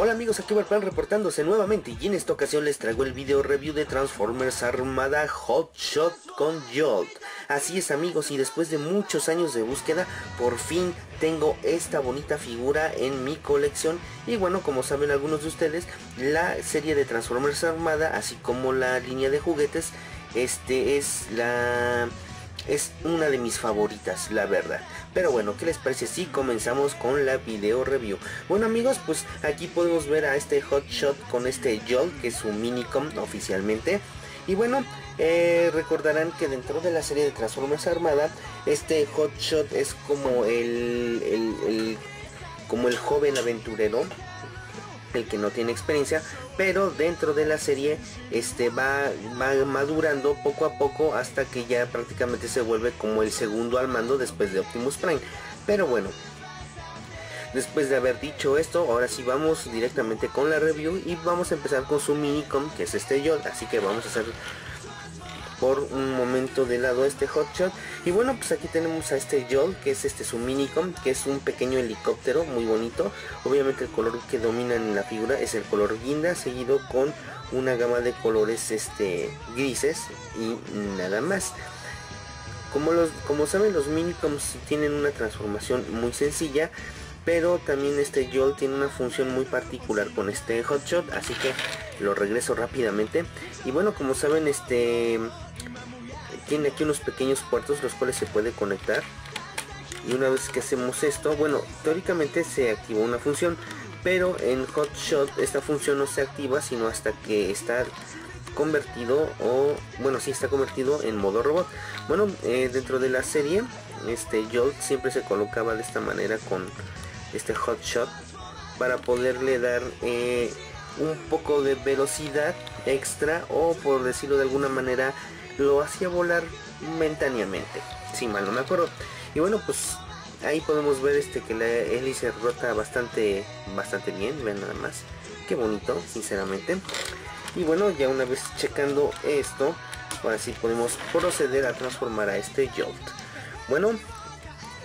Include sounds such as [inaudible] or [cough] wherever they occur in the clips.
Hola amigos, aquí Barpan reportándose nuevamente y en esta ocasión les traigo el video review de Transformers Armada Hot Shot con Jolt. Así es amigos y después de muchos años de búsqueda por fin tengo esta bonita figura en mi colección y bueno como saben algunos de ustedes la serie de Transformers Armada así como la línea de juguetes este es la es una de mis favoritas, la verdad. Pero bueno, ¿qué les parece si comenzamos con la video review? Bueno amigos, pues aquí podemos ver a este Hotshot con este Jolt, que es su minicom oficialmente. Y bueno, eh, recordarán que dentro de la serie de Transformers Armada, este Hotshot es como el como el joven aventurero que no tiene experiencia, pero dentro de la serie este va, madurando poco a poco hasta que ya prácticamente se vuelve como el segundo al mando después de Optimus Prime. Pero bueno, después de haber dicho esto, ahora sí vamos directamente con la review y vamos a empezar con su minicom que es este Yoda, así que vamos a hacer por un momento de lado este hotshot y bueno pues aquí tenemos a este Joel que es este su minicom que es un pequeño helicóptero muy bonito. Obviamente el color que domina en la figura es el color guinda seguido con una gama de colores este grises y nada más. Como los como saben los minicoms tienen una transformación muy sencilla pero también este Joel tiene una función muy particular con este hotshot así que lo regreso rápidamente. Y bueno como saben este tiene aquí unos pequeños puertos los cuales se puede conectar. Y una vez que hacemos esto bueno teóricamente se activó una función pero en hotshot esta función no se activa sino hasta que está convertido o bueno si está convertido en modo robot. Bueno eh, dentro de la serie este Jolt siempre se colocaba de esta manera con este hotshot para poderle dar eh, un poco de velocidad extra o por decirlo de alguna manera lo hacía volar momentáneamente si mal no me acuerdo. Y bueno pues ahí podemos ver este que la hélice rota bastante bastante bien ven nada más. Qué bonito sinceramente. Y bueno ya una vez checando esto ahora sí podemos proceder a transformar a este Jolt. Bueno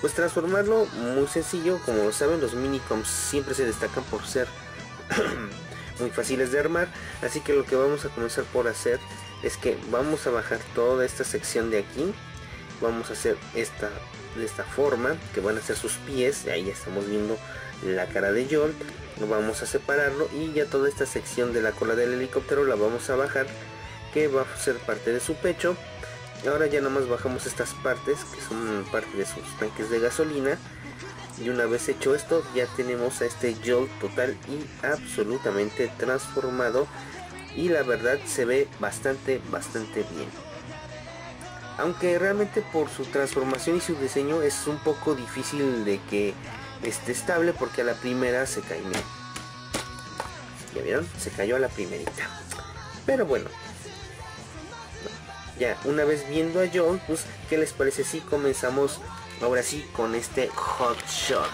pues transformarlo muy sencillo como saben los minicoms siempre se destacan por ser [clears throat] muy fáciles de armar. Así que lo que vamos a comenzar por hacer es que vamos a bajar toda esta sección de aquí. Vamos a hacer esta de esta forma que van a ser sus pies. Ahí estamos viendo la cara de Jolt vamos a separarlo y ya toda esta sección de la cola del helicóptero la vamos a bajar que va a ser parte de su pecho. Ahora ya nomás bajamos estas partes que son parte de sus tanques de gasolina y una vez hecho esto ya tenemos a este Jolt total y absolutamente transformado. Y la verdad se ve bastante bastante bien. Aunque realmente por su transformación y su diseño es un poco difícil de que esté estable porque a la primera se cayó ya vieron se cayó a la primerita. Pero bueno. Ya una vez viendo a John pues qué les parece si comenzamos ahora sí con este hot shot.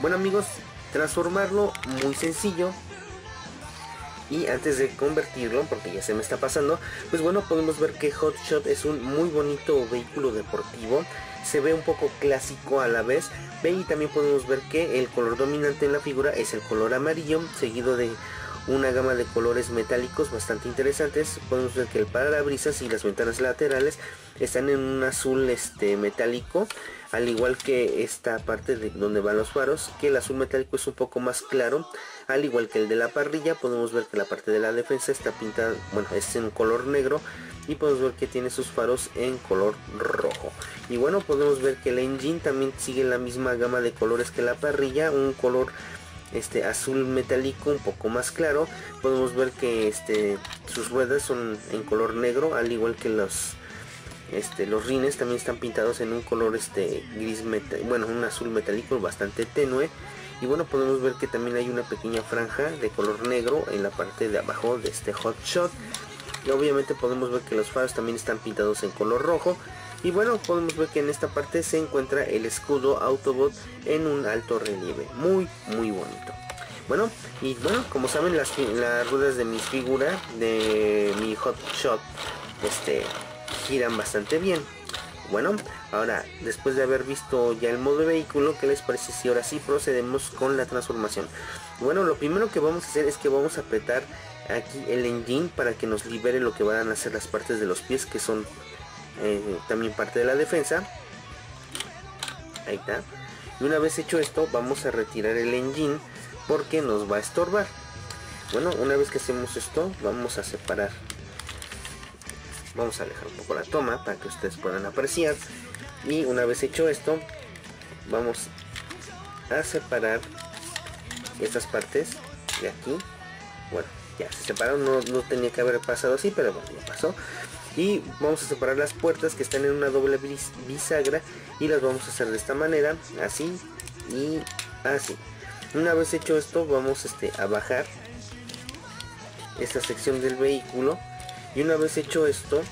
Bueno amigos transformarlo muy sencillo. Y antes de convertirlo porque ya se me está pasando pues bueno podemos ver que Hotshot es un muy bonito vehículo deportivo. Se ve un poco clásico a la vez. Ve y también podemos ver que el color dominante en la figura es el color amarillo seguido de una gama de colores metálicos bastante interesantes. Podemos ver que el parabrisas y las ventanas laterales están en un azul este metálico al igual que esta parte de donde van los faros que el azul metálico es un poco más claro al igual que el de la parrilla. Podemos ver que la parte de la defensa está pintada bueno es en color negro y podemos ver que tiene sus faros en color rojo. Y bueno podemos ver que el engine también sigue la misma gama de colores que la parrilla un color este azul metálico un poco más claro podemos ver que este sus ruedas son en color negro al igual que los este, los rines también están pintados en un color este gris metal, bueno un azul metálico bastante tenue. Y bueno podemos ver que también hay una pequeña franja de color negro en la parte de abajo de este hot shot. Y obviamente podemos ver que los faros también están pintados en color rojo y bueno podemos ver que en esta parte se encuentra el escudo Autobot en un alto relieve. Muy muy bonito. Bueno y bueno como saben las, ruedas de mi figura de mi hot shot este giran bastante bien. Bueno, ahora después de haber visto ya el modo vehículo, ¿qué les parece si ahora sí procedemos con la transformación? Bueno, lo primero que vamos a hacer es que vamos a apretar aquí el engine para que nos libere lo que van a hacer las partes de los pies que son eh, también parte de la defensa. Ahí está. Y una vez hecho esto, vamos a retirar el engine porque nos va a estorbar. Bueno, una vez que hacemos esto, vamos a separar vamos a alejar un poco la toma para que ustedes puedan apreciar y una vez hecho esto vamos a separar estas partes de aquí bueno ya se separaron no, no tenía que haber pasado así pero bueno ya pasó y vamos a separar las puertas que están en una doble bisagra y las vamos a hacer de esta manera así y así. Una vez hecho esto vamos este a bajar esta sección del vehículo. Y una vez hecho esto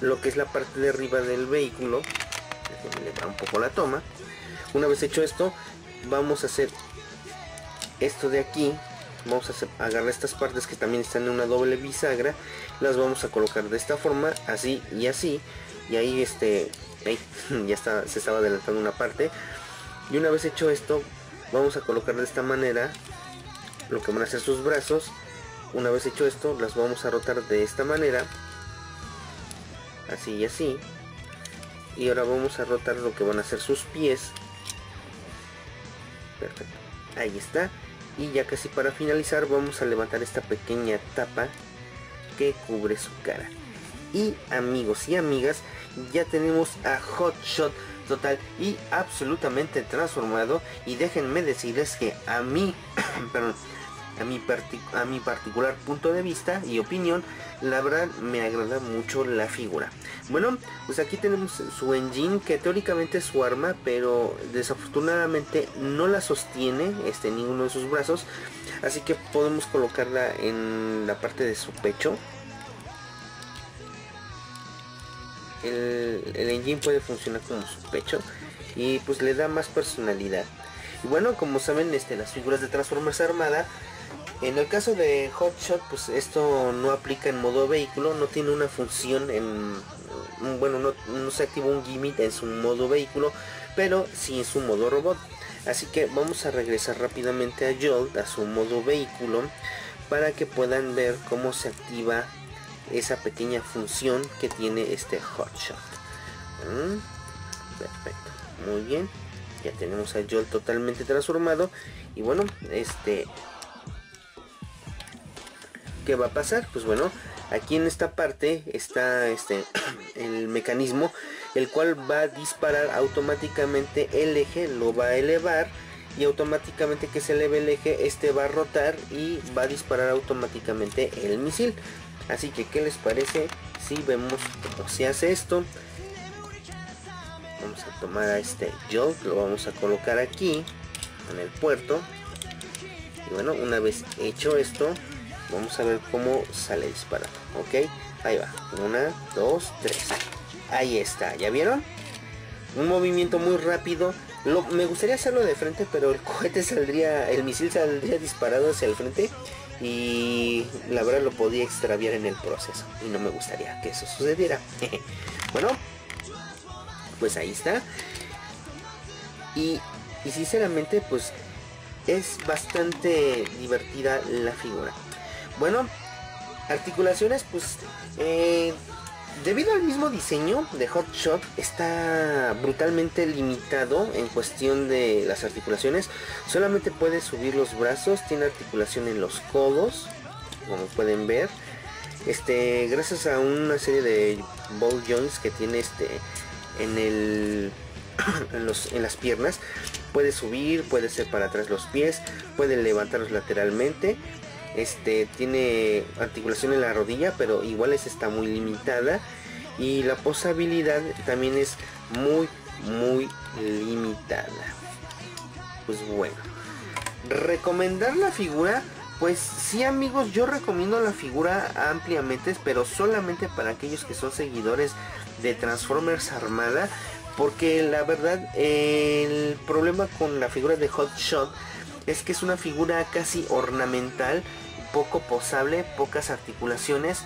lo que es la parte de arriba del vehículo le un poco la toma una vez hecho esto vamos a hacer esto de aquí vamos a agarrar estas partes que también están en una doble bisagra las vamos a colocar de esta forma así y así y ahí este [laughs] ya está se estaba adelantando una parte. Y una vez hecho esto vamos a colocar de esta manera lo que van a ser sus brazos. Una vez hecho esto las vamos a rotar de esta manera así y así. Y ahora vamos a rotar lo que van a ser sus pies. Perfecto. Ahí está y ya casi para finalizar vamos a levantar esta pequeña tapa que cubre su cara. Y amigos y amigas ya tenemos a Hotshot total y absolutamente transformado. Y déjenme decirles que a mí [coughs] perdón a mi, a mi particular punto de vista y opinión, la verdad me agrada mucho la figura. Bueno, pues aquí tenemos su engine que teóricamente es su arma, pero desafortunadamente no la sostiene este, ninguno de sus brazos. Así que podemos colocarla en la parte de su pecho. El, el engine puede funcionar como su pecho y pues le da más personalidad. Y bueno, como saben, este, las figuras de Transformers Armada en el caso de Hotshot, pues esto no aplica en modo vehículo, no tiene una función en... Bueno, no, se activa un gimmick en su modo vehículo, pero sí en su modo robot. Así que vamos a regresar rápidamente a Jolt, a su modo vehículo, para que puedan ver cómo se activa esa pequeña función que tiene este Hotshot. Mm, perfecto, muy bien. Ya tenemos a Jolt totalmente transformado. Y bueno, este ¿Qué va a pasar? Pues bueno, aquí en esta parte está este [clears throat] el mecanismo el cual va a disparar automáticamente el eje, lo va a elevar y automáticamente que se eleve el eje, este va a rotar y va a disparar automáticamente el misil. Así que, ¿qué les parece si vemos cómo se hace esto? Vamos a tomar a este Jolt, lo vamos a colocar aquí en el puerto. Y bueno, una vez hecho esto, Vamos a ver cómo sale disparado. Ok, ahí va. Una, dos, tres. Ahí está, ¿ya vieron? Un movimiento muy rápido. me gustaría hacerlo de frente, pero el [laughs] cohete saldría, el misil saldría disparado hacia el frente y la verdad lo podía extraviar en el proceso y no me gustaría que eso sucediera. [laughs] bueno, pues ahí está. Y, y sinceramente, pues es bastante divertida la figura. Bueno, articulaciones, pues eh, debido al mismo diseño de Hot Shot está brutalmente limitado en cuestión de las articulaciones. Solamente puede subir los brazos, tiene articulación en los codos, como pueden ver. Este, gracias a una serie de ball joints que tiene este en el [clears throat] en, los, en las piernas, puede subir, puede ser para atrás los pies, puede levantarlos lateralmente este tiene articulación en la rodilla pero igual es está muy limitada. Y la posabilidad también es muy muy limitada. Pues bueno recomendar la figura pues sí amigos yo recomiendo la figura ampliamente pero solamente para aquellos que son seguidores de Transformers Armada porque la verdad el problema con la figura de Hot Shot es que es una figura casi ornamental poco posable, pocas articulaciones,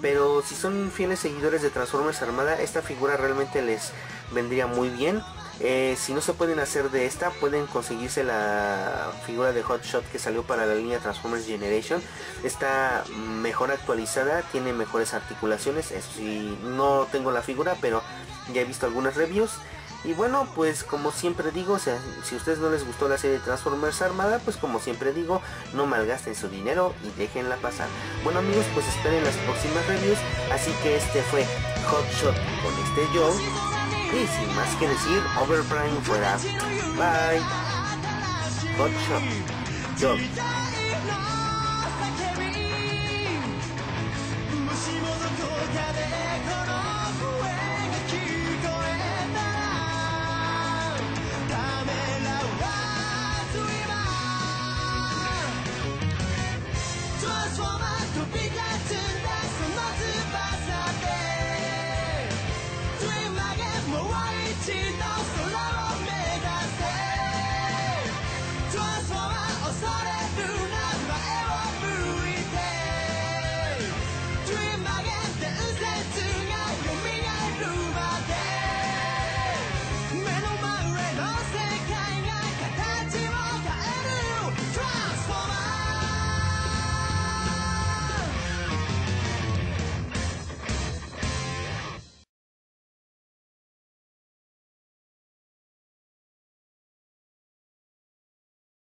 pero si son fieles seguidores de Transformers Armada, esta figura realmente les vendría muy bien. Eh, si no se pueden hacer de esta, pueden conseguirse la figura de Hotshot que salió para la línea Transformers Generation. Está mejor actualizada, tiene mejores articulaciones. Eso no tengo la figura, pero ya he visto algunas reviews. Y bueno, pues como siempre digo, si a ustedes no les gustó la serie Transformers Armada, pues como siempre digo, no malgasten su dinero y déjenla pasar. Bueno amigos, pues esperen las próximas reviews. Así que este fue Hotshot con este Joe. Y sin más que decir, Overprime fuera. Bye. Hotshot. Joe.